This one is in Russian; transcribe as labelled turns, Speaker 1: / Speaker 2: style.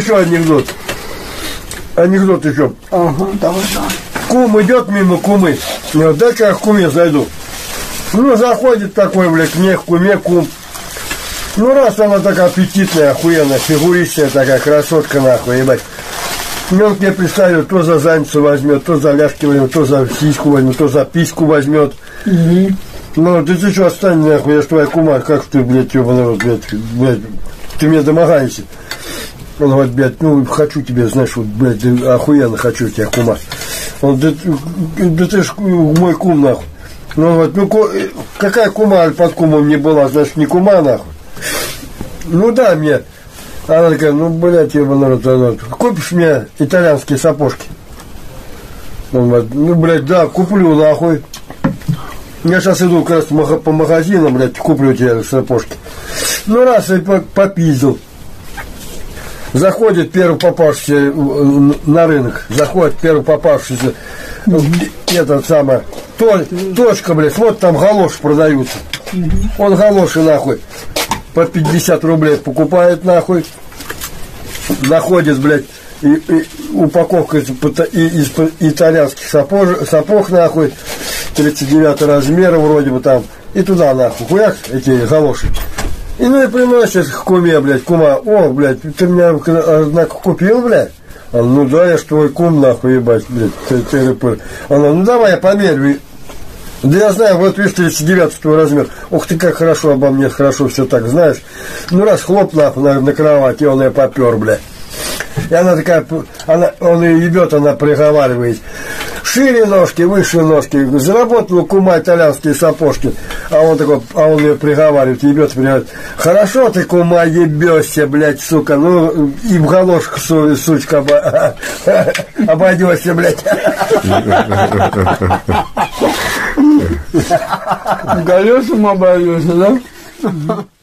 Speaker 1: еще анекдот. Анекдот еще.
Speaker 2: Ага, давай, давай.
Speaker 1: Кум идет мимо кумы. Ну, дай-ка я к куме зайду. Ну, заходит такой, блядь, мне, к куме, кум. Ну, раз она такая аппетитная, охуенная, фигуристая такая, красотка, нахуй, ебать. И он мне представил, то за задницу возьмет, то за ляжки возьмет, то за сиську возьмет, то за письку возьмет. Ну, ты, ты что, отстань, нахуй, я ж твоя кума, как ты, блядь, ебаный рот, блядь, блядь, ты мне домогаешься. Он говорит, блядь, ну, хочу тебе, знаешь, вот, блядь, охуенно хочу тебя, кума. Он, да, да ты ж мой кум, нахуй. Ну, он говорит, ну, ку, какая кума, аль под кумом не была, значит, не кума, нахуй. Ну, да, мне. Она такая, ну, блядь, ебаный рот, она, купишь мне итальянские сапожки? Он говорит, ну, блядь, да, куплю, нахуй. Я сейчас иду как раз по магазинам, блядь, куплю тебе сапожки. Ну, раз и попиздил. Заходит первый попавшийся на рынок, заходит первый попавшийся, этот самый, то, точка, блядь, вот там галоши продаются. Он галоши, нахуй, по 50 рублей покупает, нахуй, находит, блядь, и, и упаковка из, из, из итальянских сапог, сапог, нахуй, 39 размера вроде бы там, и туда, нахуй, хуяк, эти галоши. И ну и приносит к куме, блядь, кума, о, блядь, ты меня, однако, купил, блядь? Он, ну да, я ж твой кум, нахуй, ебать, блядь, ты, ты, ты, Она, ну давай, я померю. Да я знаю, вот видишь, 39 твой размер. Ух ты, как хорошо обо мне, хорошо все так, знаешь. Ну раз хлоп нахуй на, на кровати, он я попер, блядь. И она такая, она, он ее ебет, она приговаривает. Шире ножки, выше ножки. Заработал кума итальянские сапожки. А он такой, а он ее приговаривает, ебет, приговаривает. Хорошо ты, кума, ебешься, блядь, сука. Ну, и в галошку, су, сучка, оба, обойдешься, блядь.
Speaker 2: Галешем обойдешься, да?